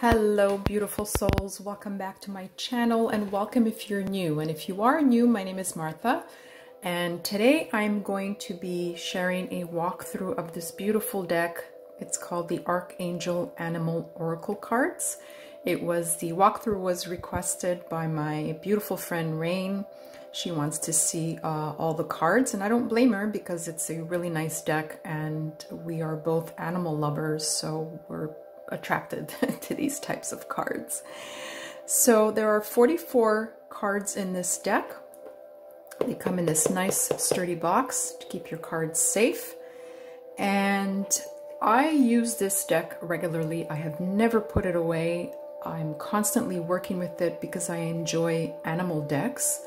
Hello beautiful souls, welcome back to my channel and welcome if you're new. And if you are new, my name is Martha and today I'm going to be sharing a walkthrough of this beautiful deck. It's called the Archangel Animal Oracle Cards. It was, the walkthrough was requested by my beautiful friend Rain. She wants to see uh, all the cards and I don't blame her because it's a really nice deck and we are both animal lovers so we're attracted to these types of cards. So there are 44 cards in this deck. They come in this nice sturdy box to keep your cards safe. And I use this deck regularly. I have never put it away. I'm constantly working with it because I enjoy animal decks.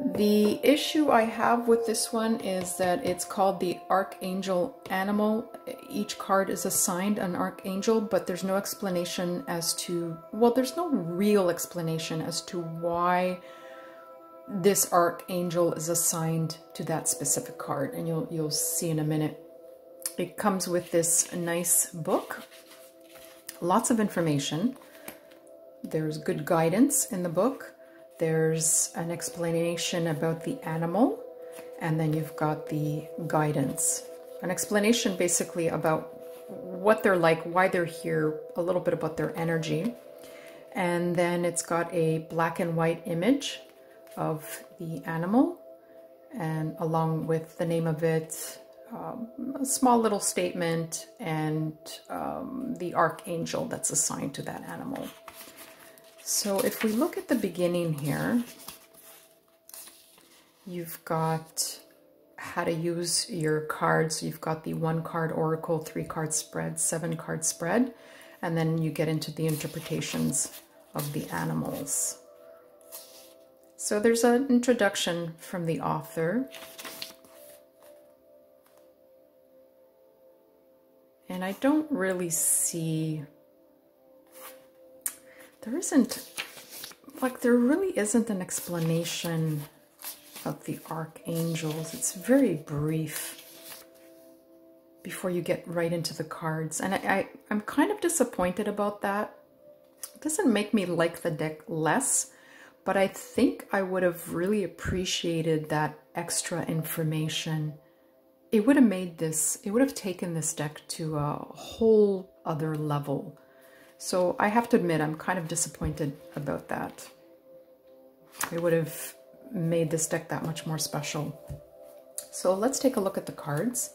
The issue I have with this one is that it's called the Archangel Animal. Each card is assigned an Archangel, but there's no explanation as to, well, there's no real explanation as to why this Archangel is assigned to that specific card, and you'll, you'll see in a minute. It comes with this nice book, lots of information. There's good guidance in the book. There's an explanation about the animal, and then you've got the guidance. An explanation basically about what they're like, why they're here, a little bit about their energy. And then it's got a black and white image of the animal, and along with the name of it, um, a small little statement, and um, the archangel that's assigned to that animal. So if we look at the beginning here, you've got how to use your cards. You've got the one card oracle, three card spread, seven card spread, and then you get into the interpretations of the animals. So there's an introduction from the author. And I don't really see there isn't, like there really isn't an explanation of the archangels. It's very brief before you get right into the cards. And I, I, I'm kind of disappointed about that. It doesn't make me like the deck less, but I think I would have really appreciated that extra information. It would have made this, it would have taken this deck to a whole other level. So I have to admit, I'm kind of disappointed about that. It would have made this deck that much more special. So let's take a look at the cards.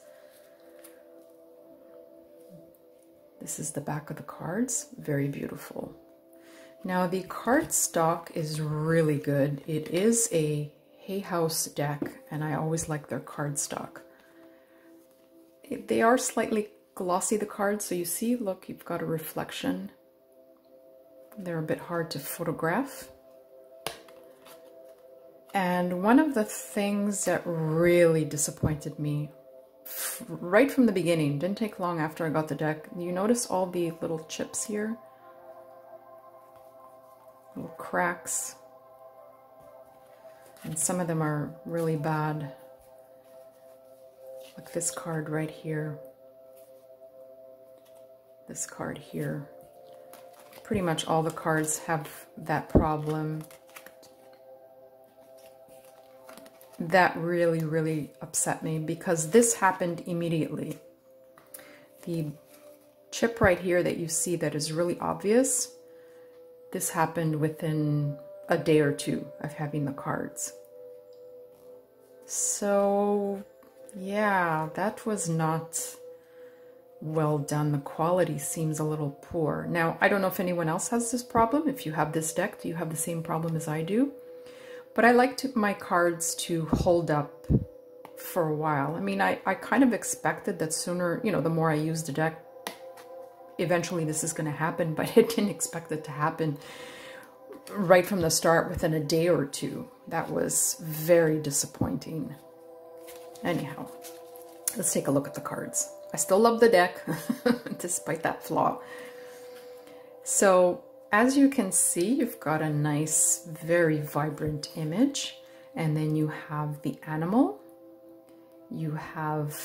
This is the back of the cards. Very beautiful. Now the card stock is really good. It is a Hay House deck and I always like their card stock. They are slightly glossy, the cards. So you see, look, you've got a reflection. They're a bit hard to photograph. And one of the things that really disappointed me right from the beginning, didn't take long after I got the deck, you notice all the little chips here? Little cracks. And some of them are really bad. Like this card right here this card here. Pretty much all the cards have that problem. That really, really upset me because this happened immediately. The chip right here that you see that is really obvious, this happened within a day or two of having the cards. So yeah, that was not well done. The quality seems a little poor. Now, I don't know if anyone else has this problem. If you have this deck, do you have the same problem as I do? But I like to, my cards to hold up for a while. I mean, I, I kind of expected that sooner, you know, the more I use the deck, eventually this is going to happen, but I didn't expect it to happen right from the start within a day or two. That was very disappointing. Anyhow, let's take a look at the cards. I still love the deck, despite that flaw. So as you can see, you've got a nice, very vibrant image. And then you have the animal. You have,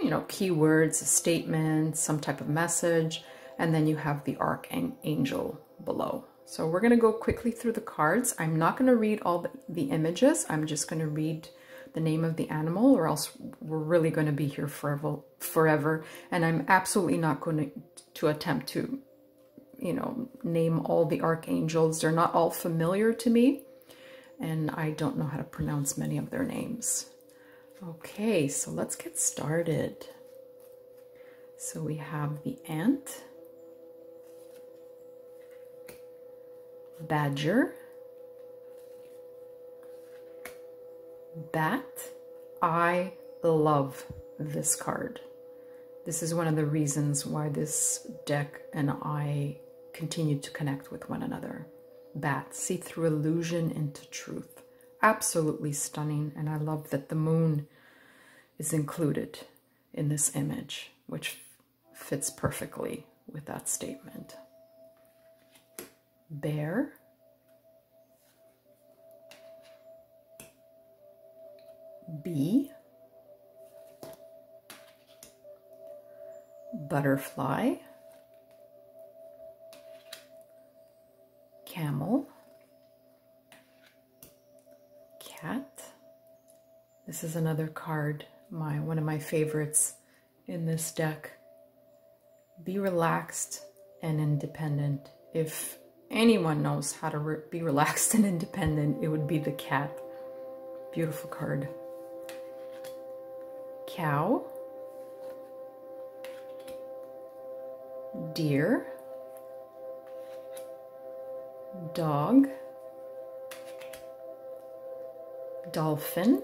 you know, keywords, a statement, some type of message. and then you have the Archangel below. So we're going to go quickly through the cards. I'm not going to read all the, the images. I'm just going to read the name of the animal or else we're really going to be here forever, forever. And I'm absolutely not going to, attempt to, you know, name all the archangels. They're not all familiar to me and I don't know how to pronounce many of their names. Okay, so let's get started. So we have the ant, badger, bat. I love this card. This is one of the reasons why this deck and I continue to connect with one another. Bat, see through illusion into truth. Absolutely stunning, and I love that the moon is included in this image, which fits perfectly with that statement. Bear, bee, butterfly, camel, cat. This is another card, my one of my favorites in this deck. Be relaxed and independent. If anyone knows how to re be relaxed and independent, it would be the cat. Beautiful card cow, deer, dog, dolphin,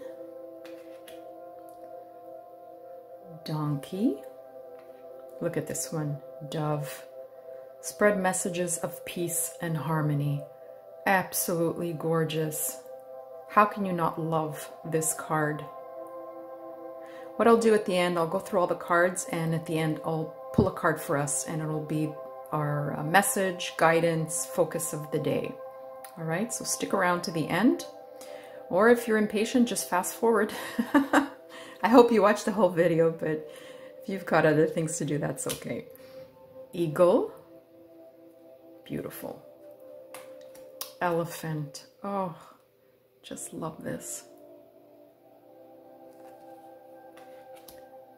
donkey. Look at this one, dove. Spread messages of peace and harmony. Absolutely gorgeous. How can you not love this card? What I'll do at the end, I'll go through all the cards and at the end I'll pull a card for us and it'll be our uh, message, guidance, focus of the day. All right, so stick around to the end. Or if you're impatient, just fast forward. I hope you watch the whole video, but if you've got other things to do, that's okay. Eagle, beautiful. Elephant, oh, just love this.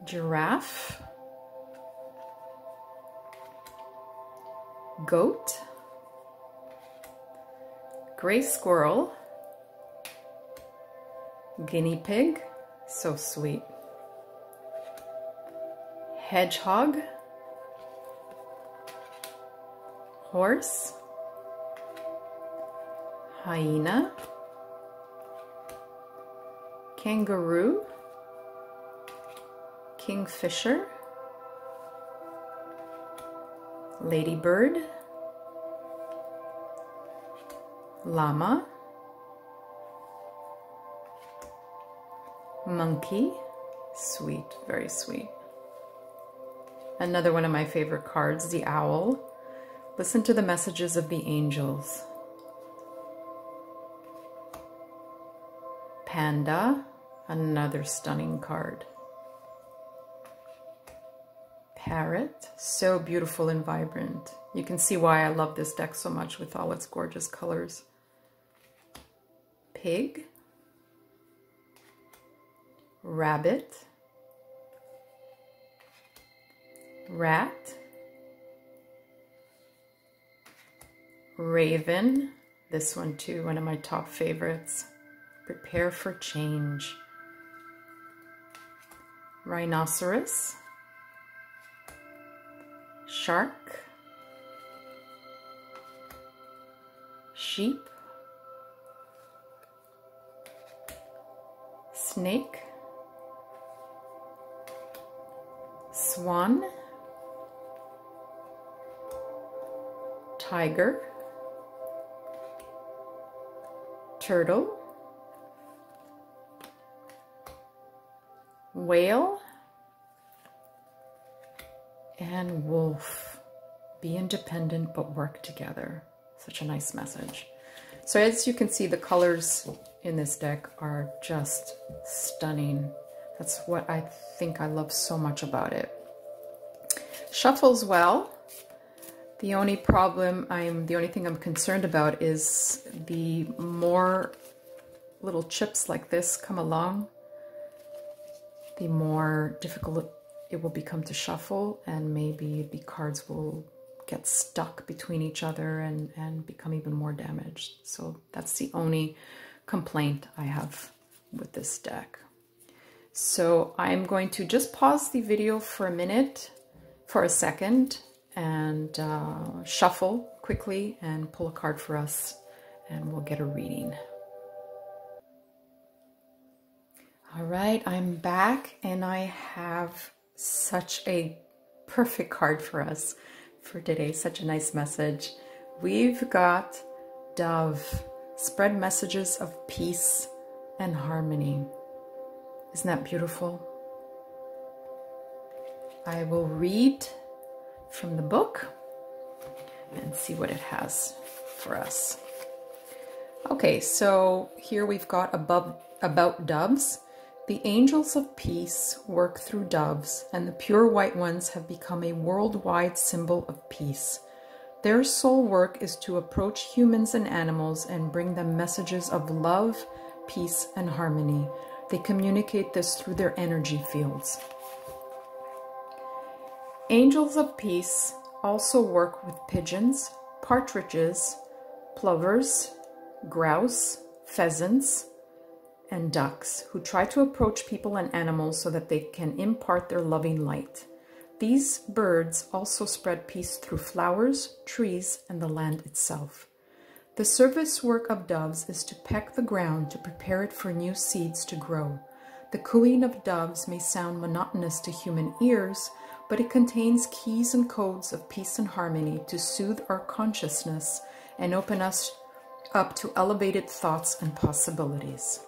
Giraffe, goat, gray squirrel, guinea pig, so sweet, hedgehog, horse, hyena, kangaroo, kingfisher, ladybird, llama, monkey, sweet, very sweet. Another one of my favorite cards, the owl. Listen to the messages of the angels. Panda, another stunning card parrot. So beautiful and vibrant. You can see why I love this deck so much with all its gorgeous colors. Pig. Rabbit. Rat. Raven. This one too, one of my top favorites. Prepare for change. Rhinoceros shark, sheep, snake, swan, tiger, turtle, whale, and wolf. Be independent but work together. Such a nice message. So as you can see, the colors in this deck are just stunning. That's what I think I love so much about it. Shuffles well. The only problem I'm, the only thing I'm concerned about is the more little chips like this come along, the more difficult it will become to shuffle and maybe the cards will get stuck between each other and, and become even more damaged. So that's the only complaint I have with this deck. So I'm going to just pause the video for a minute, for a second, and uh, shuffle quickly and pull a card for us and we'll get a reading. All right, I'm back and I have such a perfect card for us for today. Such a nice message. We've got Dove, spread messages of peace and harmony. Isn't that beautiful? I will read from the book and see what it has for us. Okay, so here we've got above about doves. The angels of peace work through doves, and the pure white ones have become a worldwide symbol of peace. Their sole work is to approach humans and animals and bring them messages of love, peace, and harmony. They communicate this through their energy fields. Angels of peace also work with pigeons, partridges, plovers, grouse, pheasants, and ducks who try to approach people and animals so that they can impart their loving light. These birds also spread peace through flowers, trees, and the land itself. The service work of doves is to peck the ground to prepare it for new seeds to grow. The cooing of doves may sound monotonous to human ears, but it contains keys and codes of peace and harmony to soothe our consciousness and open us up to elevated thoughts and possibilities.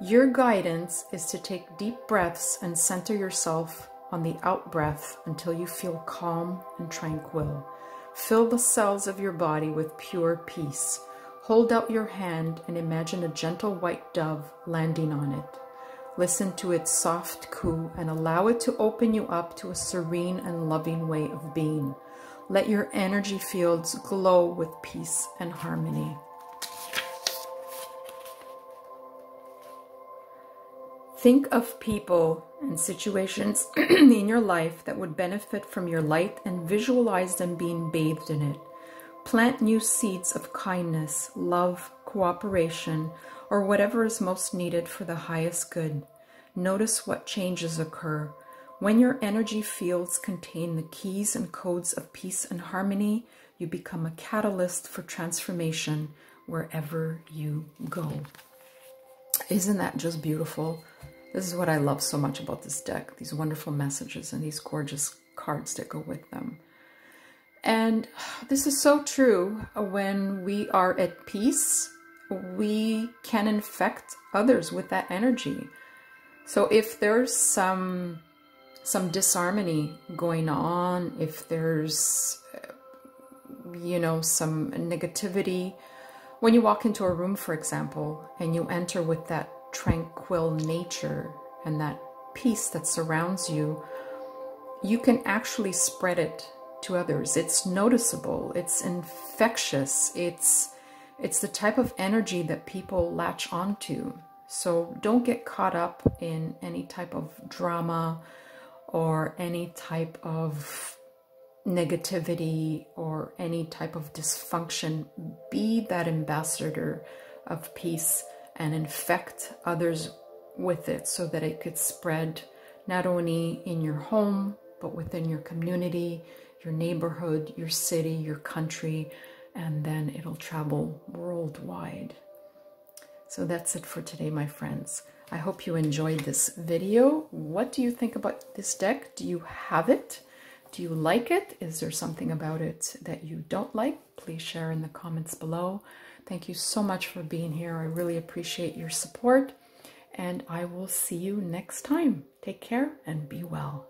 Your guidance is to take deep breaths and center yourself on the out breath until you feel calm and tranquil. Fill the cells of your body with pure peace. Hold out your hand and imagine a gentle white dove landing on it. Listen to its soft coo and allow it to open you up to a serene and loving way of being. Let your energy fields glow with peace and harmony. Think of people and situations in your life that would benefit from your light and visualize them being bathed in it. Plant new seeds of kindness, love, cooperation, or whatever is most needed for the highest good. Notice what changes occur. When your energy fields contain the keys and codes of peace and harmony, you become a catalyst for transformation wherever you go. Isn't that just beautiful? This is what I love so much about this deck, these wonderful messages and these gorgeous cards that go with them. And this is so true. When we are at peace, we can infect others with that energy. So if there's some some disharmony going on, if there's you know some negativity, when you walk into a room, for example, and you enter with that tranquil nature and that peace that surrounds you, you can actually spread it to others. It's noticeable, it's infectious, it's it's the type of energy that people latch onto. So don't get caught up in any type of drama or any type of negativity or any type of dysfunction. Be that ambassador of peace and infect others with it so that it could spread not only in your home, but within your community, your neighborhood, your city, your country, and then it'll travel worldwide. So that's it for today, my friends. I hope you enjoyed this video. What do you think about this deck? Do you have it? Do you like it? Is there something about it that you don't like? Please share in the comments below. Thank you so much for being here. I really appreciate your support and I will see you next time. Take care and be well.